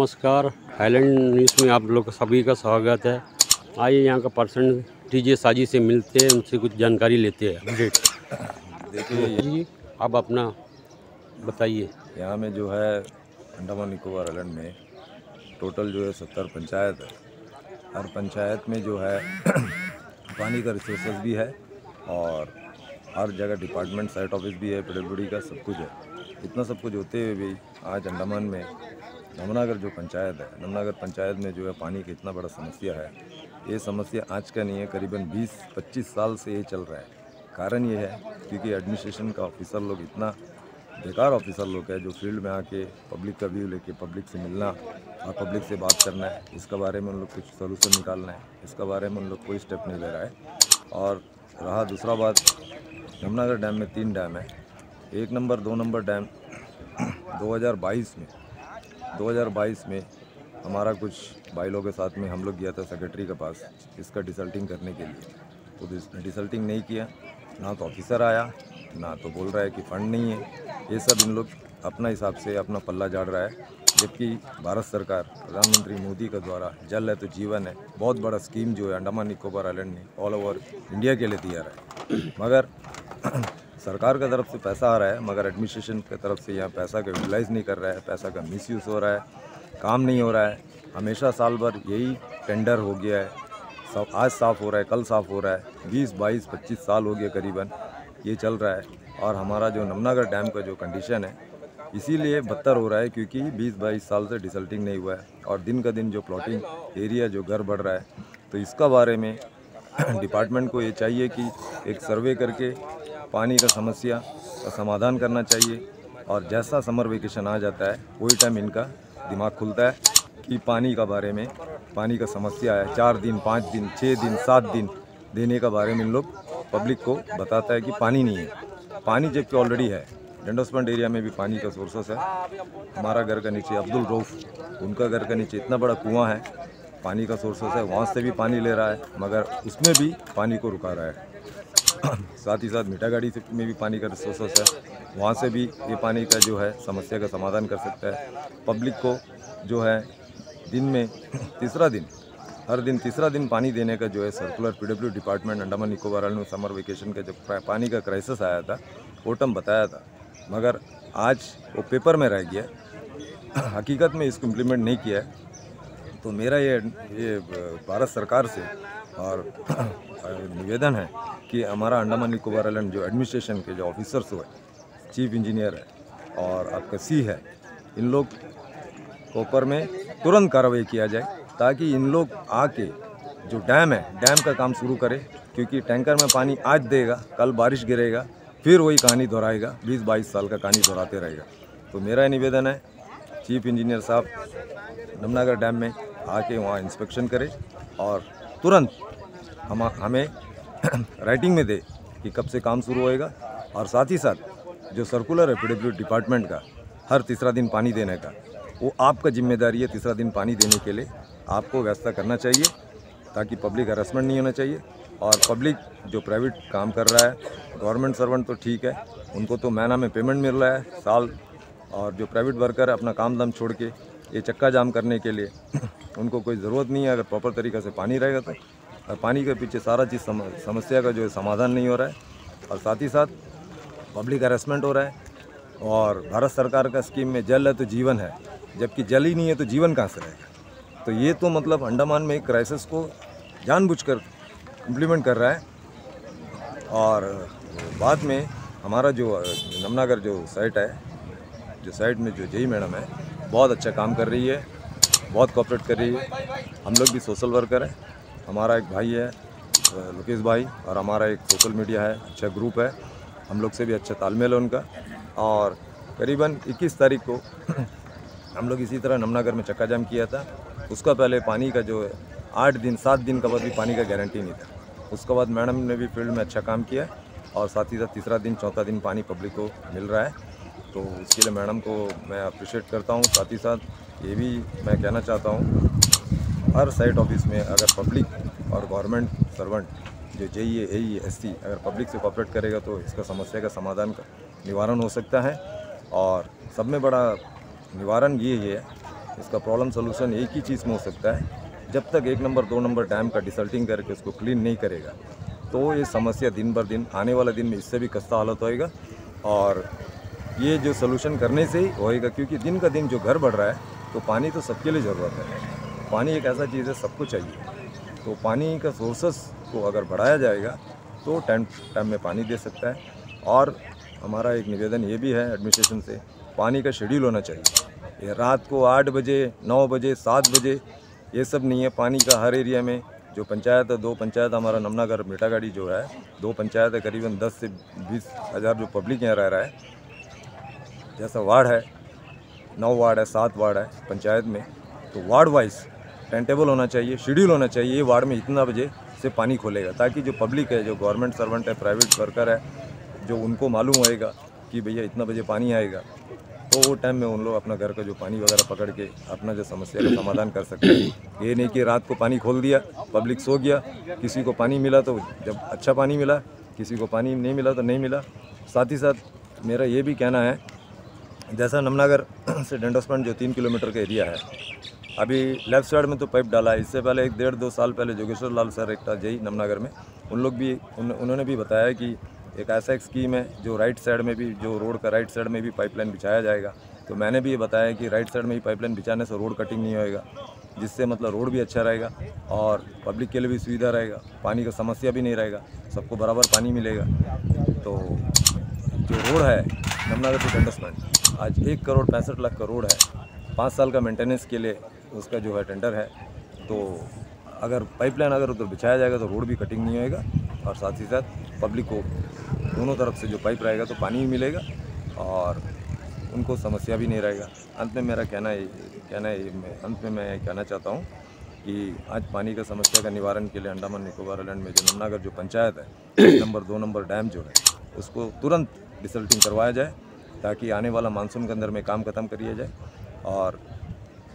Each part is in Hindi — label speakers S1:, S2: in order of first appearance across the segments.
S1: नमस्कार। हाईलैंड न्यूज़ में आप लोग सभी का स्वागत है। आइए यहाँ का पर्सन टीजे साजी से मिलते हैं उनसे कुछ जानकारी लेते हैं। अपडेट
S2: देखिए
S1: जी आप अपना बताइए।
S2: यहाँ में जो है अंडमान निकोबार आइलैंड में टोटल जो है सत्तर पंचायत है। हर पंचायत में जो है पानी का रिसोर्सेज भी है और हर जगह डिपार्टमेंट साइट ऑफ़िस भी है पीडब्ल्यूडी का सब कुछ है। इतना सब कुछ होते हुए भी आज अंडमान में नमनागर जो पंचायत है, नमनागर पंचायत में जो है पानी की इतना बड़ा समस्या है। ये समस्या आज का नहीं है, करीबन 20-25 साल से ये चल रहा है। कारण ये है क्योंकि एडमिनिस्ट्रेशन का ऑफिसर लोग इतना, बेकार ऑफिसर लोग है जो फ़ील्ड में आके पब्लिक का व्यू लेके पब्लिक से मिलना, और पब्लिक से बात करना है, इसके बारे में उन लोग कुछ सोल्यूशन निकालना है, इसके बारे में उन लोग कोई स्टेप नहीं ले रहा है। और रहा दूसरा बात, यमुनागर डैम में तीन डैम है। एक नंबर दो नंबर डैम 2022 में 2022 में हमारा कुछ भाई के साथ में हम लोग गया था सेक्रेटरी के पास इसका डिसल्टिंग करने के लिए। तो डिसल्टिंग नहीं किया, ना तो ऑफिसर आया, ना तो बोल रहा है कि फंड नहीं है। ये सब इन लोग अपना हिसाब से अपना पल्ला झाड़ रहा है। जबकि भारत सरकार, प्रधानमंत्री मोदी का द्वारा जल है तो जीवन है। बहुत बड़ा स्कीम जो है अंडमान निकोबार आइलैंड ने ऑल ओवर इंडिया के लिए दिया रहा है। मगर सरकार का तरफ़ से पैसा आ रहा है, मगर एडमिनिस्ट्रेशन की तरफ़ से यहाँ पैसा का यूटिलाइज़ नहीं कर रहा है, पैसा का मिसयूज़ हो रहा है, काम नहीं हो रहा है। हमेशा साल भर यही टेंडर हो गया है। सब, आज साफ़ हो रहा है, कल साफ़ हो रहा है। बीस, बाईस, पच्चीस साल हो गया करीबन ये चल रहा है। और हमारा जो नमनागर डैम का जो कंडीशन है, इसीलिए बदतर हो रहा है क्योंकि 20-22 साल से डिसल्टिंग नहीं हुआ है। और दिन का दिन जो प्लॉटिंग एरिया जो घर बढ़ रहा है तो इसका बारे में डिपार्टमेंट को ये चाहिए कि एक सर्वे करके पानी का समस्या का समाधान करना चाहिए और जैसा समर वेकेशन आ जाता है, वही टाइम इनका दिमाग खुलता है कि पानी का बारे में, पानी का समस्या है। चार दिन, पाँच दिन छः दिन, सात दिन देने का बारे में इन लोग पब्लिक को बताता है कि पानी नहीं है। पानी जबकि ऑलरेडी है डेंडोसमेंट एरिया में भी पानी का सोर्सेस है। हमारा घर का नीचे अब्दुल रऊफ़, उनका घर का नीचे इतना बड़ा कुआँ है, पानी का सोर्सेस है, वहाँ से भी पानी ले रहा है, मगर उसमें भी पानी को रुका रहा है। साथ ही साथ मीठा मीठागाड़ी में भी पानी का रिसोर्स है। वहाँ से भी ये पानी का जो है, समस्या का समाधान कर सकता है। पब्लिक को जो है, दिन में तीसरा दिन, हर दिन तीसरा दिन पानी देने का जो है circular PW department Andaman Nicobar में समर वेकेशन का जब पानी का क्राइसिस आया था ओटम बताया था। मगर आज वो पेपर में रह गया हकीकत में इसको इम्प्लीमेंट नहीं किया है। तो मेरा ये ये, भारत सरकार से और निवेदन है कि हमारा अंडमान निकोबार आइलैंड जो एडमिनिस्ट्रेशन के जो ऑफिसर्स हुए चीफ इंजीनियर है और आपका सी है, इन लोग के ऊपर में तुरंत कार्रवाई किया जाए ताकि इन लोग आके जो डैम है डैम का काम शुरू करे, क्योंकि टैंकर में पानी आज देगा, कल बारिश गिरेगा, फिर वही कहानी दोहराएगा बीस बाईस साल का कहानी दोहराते रहेगा। तो मेरा निवेदन है चीफ इंजीनियर साहब नमनागर डैम में आके वहाँ इंस्पेक्शन करें और तुरंत हम, हमें राइटिंग में दे कि कब से काम शुरू होएगा और साथ ही साथ जो सर्कुलर है पी डिपार्टमेंट का, हर तीसरा दिन पानी देने का, वो आपका ज़िम्मेदारी है तीसरा दिन पानी देने के लिए। आपको व्यवस्था करना चाहिए ताकि पब्लिक हरासमेंट नहीं होना चाहिए और पब्लिक जो प्राइवेट काम कर रहा है गवर्नमेंट सर्वेंट तो ठीक है, उनको तो महीना में पेमेंट मिल रहा है, साल और जो प्राइवेट वर्कर है, अपना काम दाम छोड़ के, ये चक्का जाम करने के लिए उनको कोई ज़रूरत नहीं है अगर प्रॉपर तरीक़े से पानी रहेगा तो। और पानी के पीछे सारा चीज़ सम, समस्या का जो है समाधान नहीं हो रहा है। और साथ ही साथ पब्लिक हरेसमेंट हो रहा है और भारत सरकार का स्कीम में जल है तो जीवन है। जबकि जल ही नहीं है तो जीवन कहाँ से रहेगा? तो ये तो मतलब अंडमान में एक क्राइसिस को जानबूझकर इम्प्लीमेंट कर रहा है। और बाद में हमारा जो नमनागर जो साइट है जो साइट में जो जई मैडम है बहुत अच्छा काम कर रही है। बहुत कॉपरेट कर। रही है हम लोग भी सोशल वर्कर हैं। हमारा एक भाई है, लोकेश भाई, और हमारा एक सोशल मीडिया है अच्छा ग्रुप है। हम लोग से भी अच्छा तालमेल है उनका। और करीबन 21 तारीख को हम लोग इसी तरह नमनागर में चक्का जाम किया था। उसका पहले पानी का जो है आठ दिन, सात दिन का बाद भी पानी का गारंटी नहीं था। उसके बाद मैडम ने भी फ़ील्ड में अच्छा काम किया और साथ ही साथ तीसरा दिन, चौथा दिन पानी पब्लिक को मिल रहा है। तो इसके लिए मैडम को मैं अप्रिशिएट करता हूँ। साथ ही साथ ये भी मैं कहना चाहता हूँ, हर साइट ऑफ़िस में अगर पब्लिक और गवर्नमेंट सर्वेंट जो जे ई ए एस सी अगर पब्लिक से कॉपरेट करेगा तो इसका समस्या का समाधान का निवारण हो सकता है। और सब में बड़ा निवारण ये है, इसका प्रॉब्लम सोल्यूशन एक ही चीज़ में हो सकता है। जब तक एक नंबर दो नंबर डैम का डिसल्टिंग करके उसको क्लीन नहीं करेगा तो ये समस्या दिन बर दिन, आने वाले दिन में इससे भी कस्ता हालत होएगा। और ये जो सोल्यूशन करने से ही होएगा, क्योंकि दिन का दिन जो घर बढ़ रहा है तो पानी तो सबके लिए ज़रूरत है। पानी एक ऐसा चीज़ है, सबको चाहिए। तो पानी का सोर्सेस को अगर बढ़ाया जाएगा तो टाइम टाइम में पानी दे सकता है। और हमारा एक निवेदन ये भी है एडमिनिस्ट्रेशन से, पानी का शेड्यूल होना चाहिए। ये रात को आठ बजे, नौ बजे, सात बजे, ये सब नहीं है पानी का हर एरिया में। जो पंचायत है, दो पंचायत हमारा नमनागर मेटागाड़ी जो है, दो पंचायत है, करीबन दस से बीस हज़ार जो पब्लिक यहाँ रह रहा है, जैसा वार्ड है नौ वार्ड है, सात वार्ड है पंचायत में। तो वार्ड वाइज टाइम टेबल होना चाहिए शेड्यूल होना चाहिए, ये वार्ड में इतना बजे से पानी खोलेगा, ताकि जो पब्लिक है, जो गवर्नमेंट सर्वेंट है प्राइवेट वर्कर है, जो उनको मालूम होएगा कि भैया इतना बजे पानी आएगा तो वो टाइम में उन लोग अपना घर का जो पानी वगैरह पकड़ के अपना जो समस्या का समाधान कर सकते हैं। ये नहीं कि रात को पानी खोल दिया पब्लिक सो गया, किसी को पानी मिला तो जब अच्छा पानी मिला, किसी को पानी नहीं मिला तो नहीं मिला। साथ ही साथ मेरा ये भी कहना है जैसा नमनागर से डेंडोसमेंट जो तीन किलोमीटर का एरिया है अभी लेफ़्ट साइड में तो पाइप डाला है। इससे पहले एक डेढ़ दो साल पहले जोगेश्वर लाल सर एक था जई नमनागर में। उन लोग भी उन, उन्होंने भी बताया कि एक ऐसा एक स्कीम है जो राइट साइड में भी जो रोड का राइट साइड में भी पाइपलाइन बिछाया जाएगा। तो मैंने भी ये बताया कि राइट साइड में ही पाइपलाइन बिछाने से रोड कटिंग नहीं होएगा जिससे मतलब रोड भी अच्छा रहेगा और पब्लिक के लिए भी सुविधा रहेगा पानी का समस्या भी नहीं रहेगा सबको बराबर पानी मिलेगा। तो जो रोड है नमनागर टू कंडसमेंट आज एक करोड़ पैंसठ लाख का रोड है। पाँच साल का मेंटेनेंस के लिए उसका जो है टेंडर है। तो अगर पाइपलाइन अगर उधर बिछाया जाएगा तो रोड भी कटिंग नहीं होएगा और साथ ही साथ पब्लिक को दोनों तरफ़ से जो पाइप रहेगा तो पानी भी मिलेगा और उनको समस्या भी नहीं रहेगा। अंत में मेरा कहना है कहना है मैं, अंत में मैं कहना चाहता हूँ कि आज पानी का समस्या का निवारण के लिए अंडमान निकोबार आइलैंड में जो नमनागर जो पंचायत है नंबर, दो नंबर डैम जो है, उसको तुरंत डिसल्टिंग करवाया जाए। ताकि आने वाला मानसून के अंदर में काम ख़त्म करिए जाए और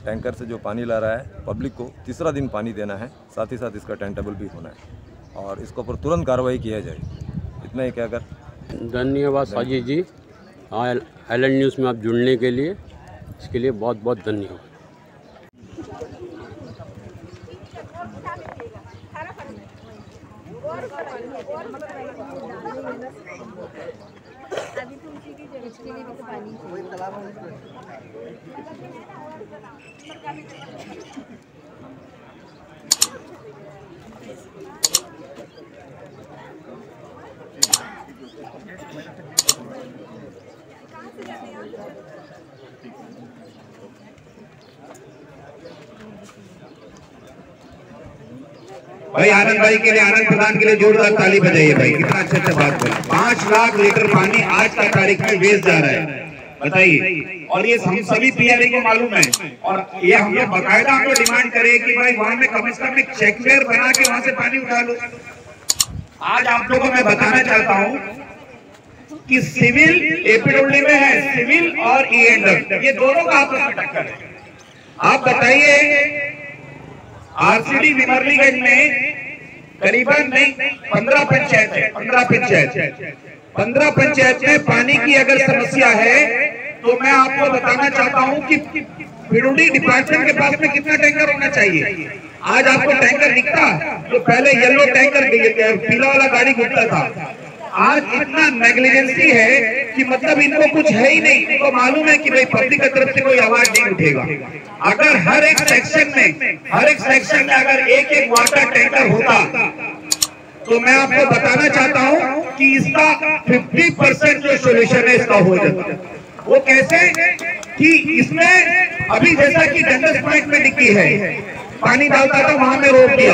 S2: टैंकर से जो पानी ला रहा है पब्लिक को तीसरा दिन पानी देना है साथ ही साथ इसका टाइम टेबल भी होना है और इसके ऊपर तुरंत कार्रवाई किया जाए। इतना ही क्या कर?
S1: धन्यवाद साजिद जी। आइलैंड न्यूज़ में आप जुड़ने के लिए इसके लिए बहुत बहुत धन्यवाद।
S3: की इसके लिए भी तो पानी चाहिए
S4: भाई, आनंद भाई के लिए, आनंद प्रधान के लिए जोरदार ताली बजाइए भाई। कितना अच्छा अच्छा बात बोला। पाँच लाख लीटर पानी आज का तारीख में वेस्ट जा रहा है। बताइए। और ये हम सभी पीआरए को मालूम है। और ये हम लोग बकायदा हम डिमांड करे कि भाई, वहाँ में कम से कम एक चेकवेयर बना के वहाँ से पानी उठा लो। आज आप लोगों को मैं बताना चाहता हूँ कि सिविल एपीडब्ल्यू में है, सिविल और ई ये दोनों का आपस में टक्कर है। आप बताइए, आरसीडी विमरलीगंज में करीबन नहीं, पंद्रह पंचायत है, पंद्रह पंचायत। पंद्रह पंचायत में पानी की अगर समस्या है तो मैं आपको बताना चाहता हूँ कि पिरुडी डिपार्टमेंट के पास में कितना टैंकर होना चाहिए। आज आपको टैंकर दिखता तो पहले येलो टैंकर, पीला वाला गाड़ी घूमता था। आज इतना नेग्लिजेंसी है कि मतलब इनको कुछ है ही नहीं। इनको मालूम है कि भाई पब्लिक की तरफ़ से कोई आवाज़ नहीं उठेगा। अगर हर एक सेक्शन में, हर एक सेक्शन में अगर एक एक वाटर टैंकर होता तो मैं आपको बताना चाहता हूँ कि इसका 50 परसेंट जो सोल्यूशन है, इसका हो जाता। वो कैसे? कि इसमें अभी जैसा कि डंडस पॉइंट में डिक्की है पानी डालता था वहाँ में रोक दिया।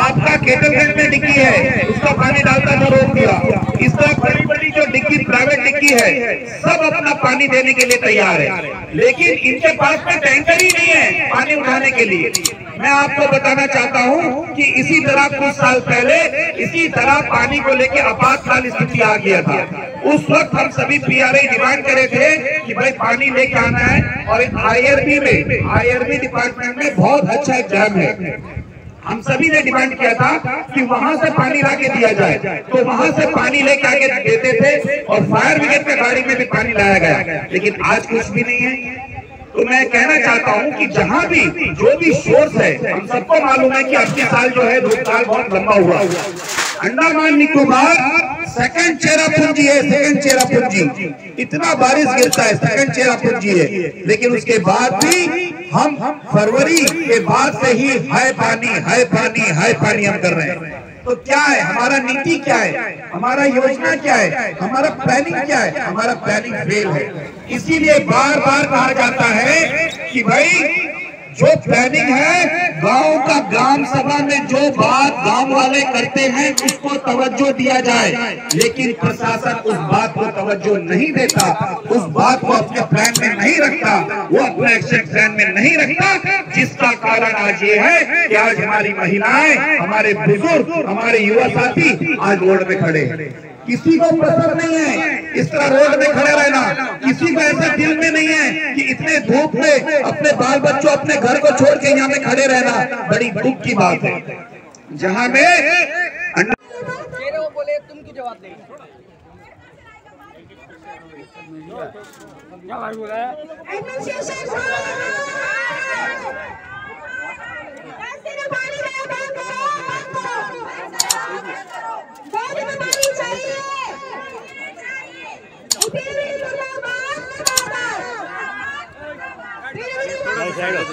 S4: आपका केटलगंज में डिक्की है, उसका पानी डालता था रोक दिया। इसका बड़ी बड़ी जो डिक्की प्राइवेट डिक्की है, सब अपना पानी देने के लिए तैयार है। लेकिन इनके पास में टैंकर ही नहीं है, पानी उठाने के लिए। मैं आपको बताना चाहता हूँ कि इसी तरह कुछ साल पहले इसी तरह पानी को लेकर आपातकाल स्थिति आ गया था। उस वक्त हम सभी पीआरआई डिमांड करे थे कि भाई पानी लेके आना है और आईआरबी में आईआरबी डिपार्टमेंट में बहुत अच्छा एग्ज़ाम है। हम सभी ने डिमांड किया था कि वहाँ से पानी लाके दिया जाए। तो वहाँ से पानी लेके आके देते थे और फायर ब्रिगेड की गाड़ी में भी पानी लाया गया। लेकिन आज कुछ भी नहीं है। तो मैं कहना चाहता हूँ कि जहाँ भी जो भी सोर्स है, हम सबको मालूम है कि अगले साल जो है भूतकाल बहुत लंबा हुआ अंडमान निकोबार सेकंड चेरा पूंजी है सेकंड चेरा पूंजी इतना बारिश गिरता है सेकंड चेरा पूंजी है। लेकिन उसके बाद भी हम फरवरी के बाद से ही हाय पानी हाय पानी हाय पानी हम कर रहे हैं। तो क्या है? हमारा नीति क्या है? हमारा योजना क्या है? हमारा प्लानिंग क्या है? हमारा प्लानिंग फेल है। इसीलिए बार बार कहा जाता है कि भाई जो प्लानिंग है, गाँव का ग्राम सभा में जो बात गाँव वाले करते हैं, उसको तवज्जो दिया जाए। लेकिन प्रशासन उस बात को तवज्जो नहीं देता, उस बात को अपने प्लान में नहीं रखता, वो अपने एक्शन प्लान में नहीं रखता। जिसका कारण आज ये है कि आज हमारी महिलाएँ, हमारे बुज़ुर्ग, हमारे युवा साथी आज रोड में खड़े किसी को पसंद नहीं है। इस तरह रोड में खड़े रहना। किसी को ऐसा दिल में नहीं है कि इतने धूप में अपने बाल बच्चों अपने घर को छोड़ के यहाँ में खड़े रहना। बड़ी दुख की बात है। जहाँ में
S5: बोले? तुम जवाब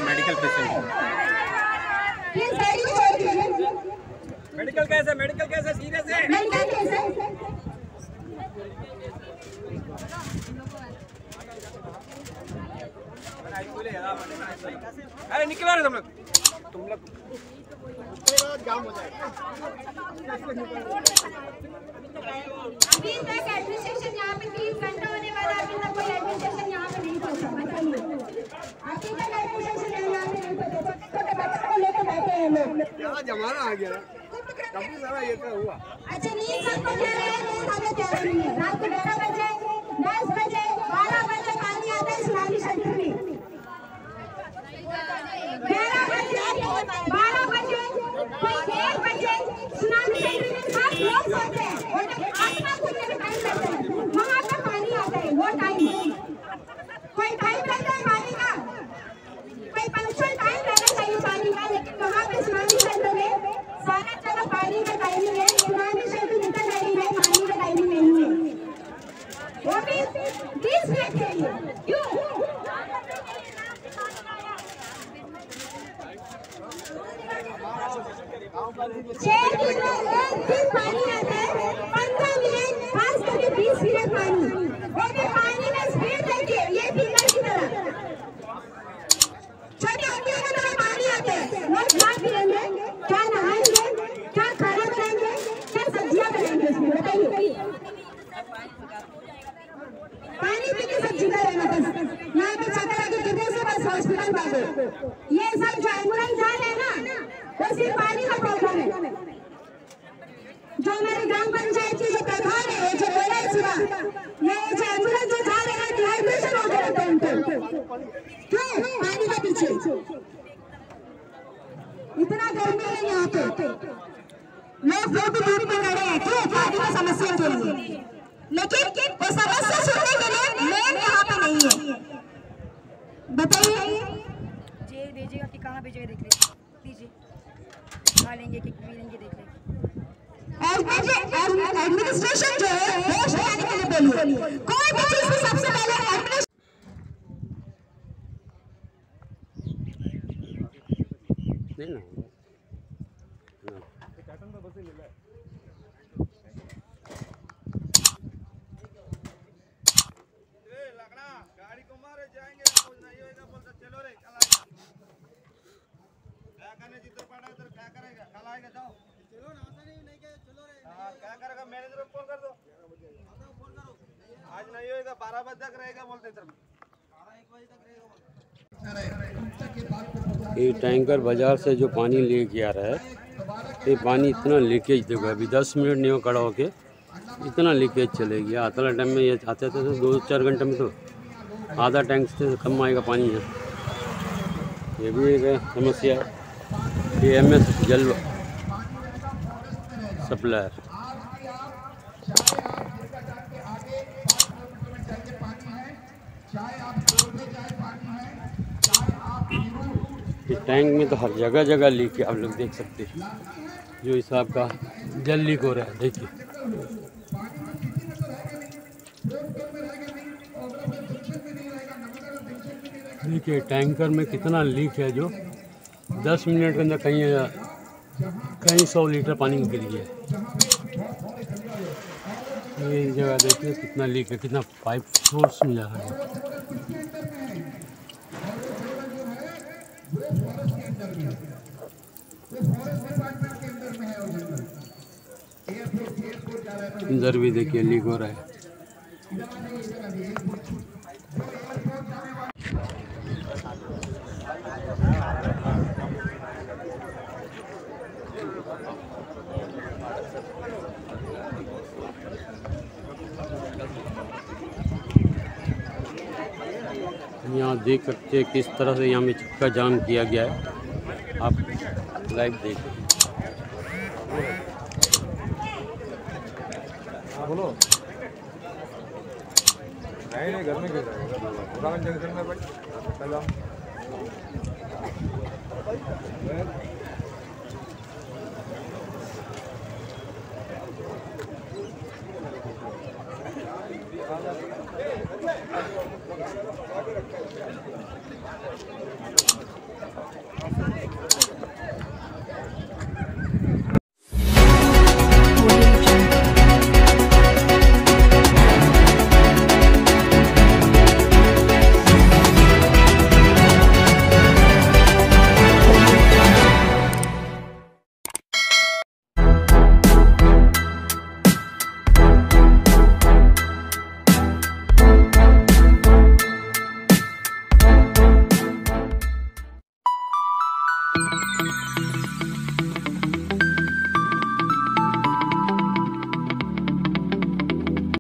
S5: मेडिकल पेशेंट मेडिकल कैसे मेडिकल कैसे सीरियस है
S6: मेडिकल कैसे
S5: अरे निकलो रे तुम लोग। तुम लोग
S6: अभी तक एडमिनिस्ट्रेशन यहाँ पे तीस घंटा होने वाला अभी तक कोई एडमिनिस्ट्रेशन यहाँ पे नहीं पहुँचा बताइए अभी तक एडमिनिस्ट्रेशन यहाँ पे नहीं पहुँचा छोटे बच्चों को लेकर बैठे हैं लोग।
S5: यहाँ जमाना आ गया। काफ़ी सारा ये तो हुआ।
S6: अच्छा नींद सबको क्या रहे हैं नींद हमें क्या रही है रात को ग्यारह बजे दस बजे बारह बजे पानी आता है इस्लामी सेंटर में ग्यारह बजे बारह बजे कोई एक बजे इस्लामी सेंटर में सब लोग सोते हैं और जब आत्मा खुलने का टाइम लगता है वहाँ पे पानी आता है वो टाइम कोई टाइम रहता है पानी का कोई पंक्चुअल टाइम रहना चाहिए पानी का लेकिन वहाँ पे इस्लामी सेंटर में सारा चलो पानी का टाइमिंग है इस्लामी सेंटर का टाइमिंग है पानी का टाइमिंग नहीं है वो भी बीस मिनट के लिए क्यों छह दिन में एक दिन पानी आता है पंद्रह मिनट खास करके बीस मिनट पानी वो भी पानी में स्पीड देखिए ये फिंगर की तरह छोटे हड्डियों की तरह पानी आते हैं लोग क्या पिएँगे क्या नहाएँगे क्या खाना बनाएँगे क्या सब्ज़ियाँ बनाएँगे उसमें बताइए पानी पी के सब जुड़ा रहना बस यहाँ पे चक्कर आके गिरने से बस हॉस्पिटल भागो ये सब जो एंबुलेंस जा रहे हैं ना वो सिर्फ़ पानी का प्रॉब्लम है जो हमारे ग्राम पंचायत के जो प्रधान है वो जो बोला है सुबह ये जो एंबुलेंस जो जा रहे हैं डिहाइड्रेशन हो गया था उनको क्यों पानी के पीछे इतना गर्मी है यहाँ पे लोग फ़ोटो दूर में खड़े हैं क्यों पानी की समस्या के लिए लेकिन वो समस्या सुनने के लिए मेन यहाँ पे नहीं है बताइए
S3: जे भेजेगा कि कहाँ भेजेगा देख लीजिए लीजिए खा लेंगे कि पी लेंगे देख लेंगे
S6: एडमिनिस्ट्रेशन जो है होश में आने के लिए बोलिए कोई भी चीज़ सबसे पहले? एडमिनिस्ट्रेशन
S1: नहीं ना
S2: गाड़ी को मारे जाएँगे कुछ नहीं होएगा बोलते चलो रे कल आएगा क्या करने जिधर पड़ा उधर क्या करेगा कल आएगा जाओ चलो ना नहीं नहीं के चलो रे हाँ क्या करेगा मैनेजर को फ़ोन कर दो फ़ोन करो आज नहीं होएगा बारह बजे तक रहेगा बोलते इधर
S1: ये टैंकर बाज़ार से जो पानी लेके आ रहा है, ये पानी इतना लीकेज देखो, अभी दस मिनट नहीं हो खड़ा होके, इतना लीकेज चलेगी। आतला टाइम में ये आते थे तो दो, चार घंटे में तो आधा टैंक से कम आएगा पानी है ये भी एक समस्या है। ये एम एस जल सप्लायर
S7: चाहे आप जोड़ में चाहे पानी है
S1: ये टैंक में तो हर जगह जगह लीक है, आप लोग देख सकते हैं। जो हिसाब का जल लीक हो रहा है, देखिए। देखिए टैंकर में कितना लीक है जो 10 मिनट के अंदर कहीं कहीं सौ लीटर पानी गिर गया है। ये जगह देखिए, कितना लीक है, कितना पाइप फोर्स में जा रहा है। इधर भी देखिए, लीक हो रहा है। यहाँ देख सकते किस तरह से यहाँ में चक्का जाम किया गया है। आप लाइव देखिए
S5: बोलो। नहीं नहीं घर में जंक्शन में भाई।